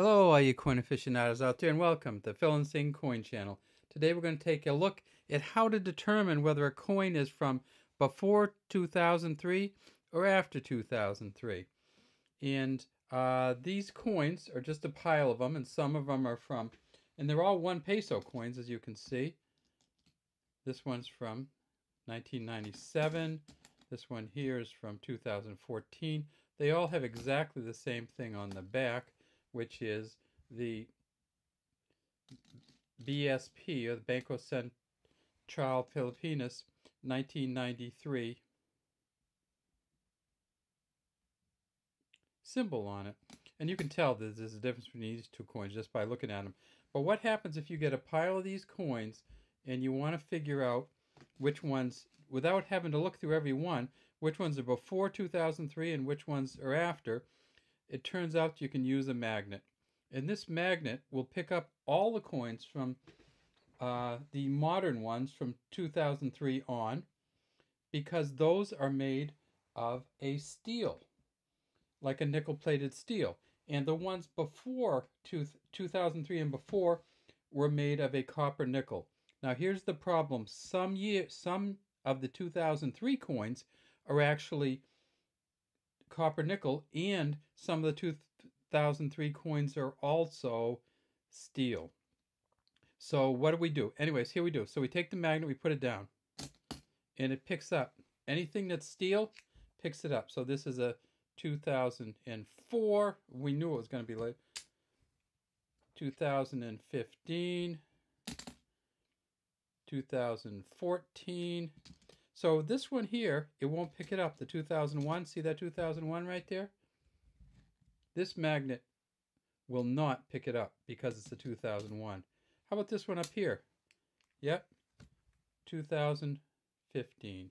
Hello, all you coin aficionados out there, and welcome to Phil and Sing Coin Channel. Today we're going to take a look at how to determine whether a coin is from before 2003 or after 2003. And uh, these coins are just a pile of them, and some of them are from, and they're all one peso coins, as you can see. This one's from 1997. This one here is from 2014. They all have exactly the same thing on the back which is the BSP, or the Banco Central Filipinas, 1993 symbol on it. And you can tell that there's a difference between these two coins just by looking at them. But what happens if you get a pile of these coins and you want to figure out which ones, without having to look through every one, which ones are before 2003 and which ones are after, it turns out you can use a magnet. And this magnet will pick up all the coins from uh, the modern ones from 2003 on because those are made of a steel, like a nickel plated steel. And the ones before two, 2003 and before were made of a copper nickel. Now here's the problem. Some year, some of the 2003 coins are actually copper nickel, and some of the 2003 coins are also steel. So what do we do? Anyways, here we do. So we take the magnet, we put it down, and it picks up. Anything that's steel picks it up. So this is a 2004. We knew it was going to be late. 2015. 2014. So this one here, it won't pick it up. The 2001, see that 2001 right there? This magnet will not pick it up because it's a 2001. How about this one up here? Yep, 2015.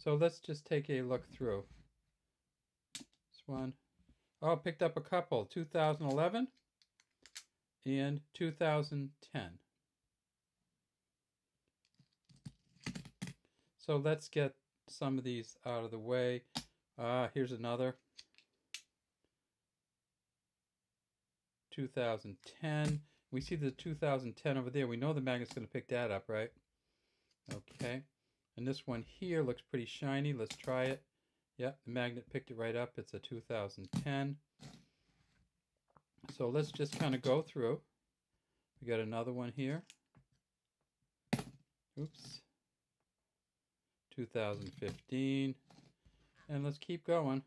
So let's just take a look through. This one. Oh, picked up a couple. 2011 and 2010. So let's get some of these out of the way. Uh, here's another. 2010. We see the 2010 over there. We know the magnet's going to pick that up, right? Okay. And this one here looks pretty shiny. Let's try it. Yep, the magnet picked it right up. It's a 2010. So let's just kind of go through. We got another one here. Oops. 2015. And let's keep going.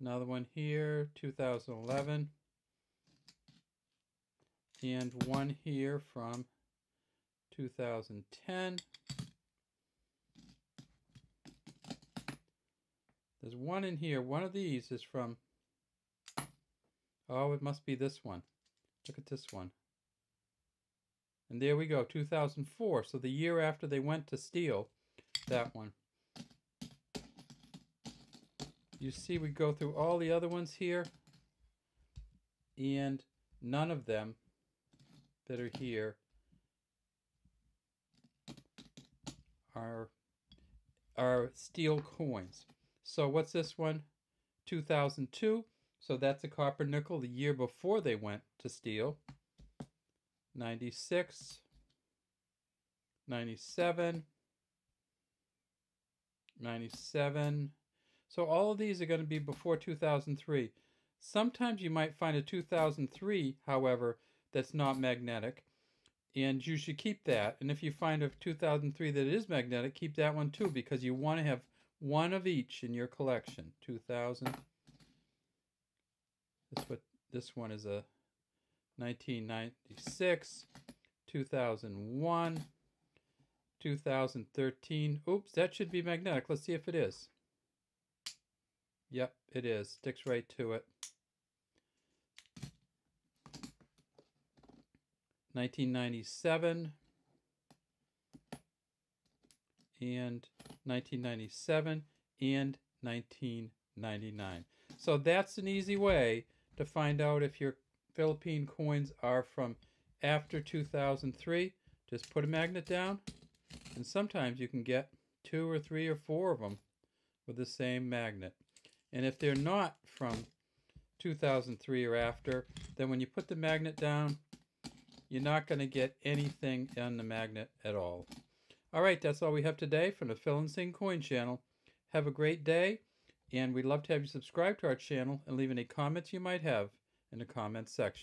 Another one here, 2011. And one here from 2010. There's one in here. One of these is from, oh, it must be this one. Look at this one. And there we go, 2004. So the year after they went to steel, that one. You see we go through all the other ones here. And none of them that are here are, are steel coins. So what's this one? 2002. So that's a copper nickel the year before they went to steel. 96, 97, 97. So all of these are going to be before 2003. Sometimes you might find a 2003, however, that's not magnetic. And you should keep that. And if you find a 2003 that is magnetic, keep that one too, because you want to have one of each in your collection. 2000. This what this one is a 1996, 2001, 2013. Oops, that should be magnetic. Let's see if it is. Yep, it is. Sticks right to it. 1997 and 1997 and 1999. So that's an easy way to find out if your Philippine coins are from after 2003. Just put a magnet down, and sometimes you can get two or three or four of them with the same magnet. And if they're not from 2003 or after, then when you put the magnet down, you're not going to get anything on the magnet at all. All right, that's all we have today from the Phil and Sing Coin channel. Have a great day, and we'd love to have you subscribe to our channel and leave any comments you might have in the comments section.